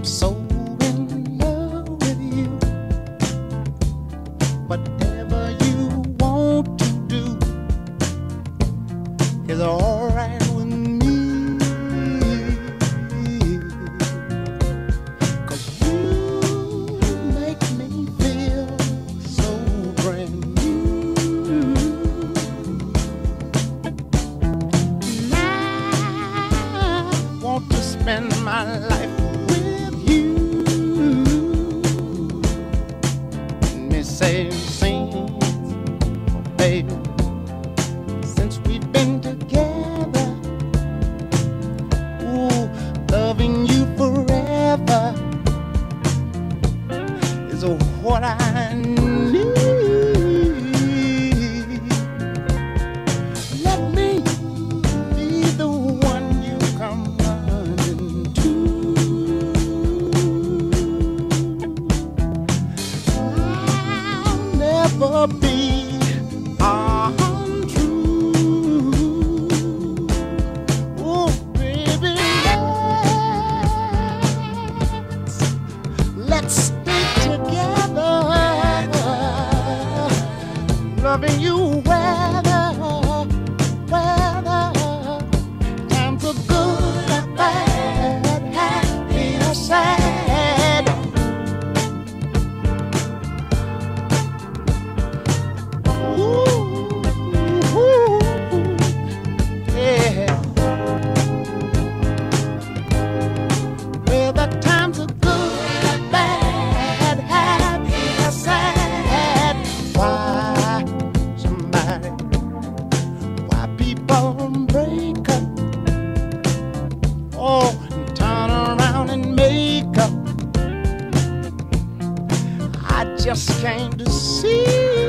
I'm so in love with you. Whatever you want to do is alright with you make me feel so brand new. I want to spend my life. Baby, since we've been together, ooh, loving you forever is what I need. Let me be the one you come running to. I'll never be loving you just came to see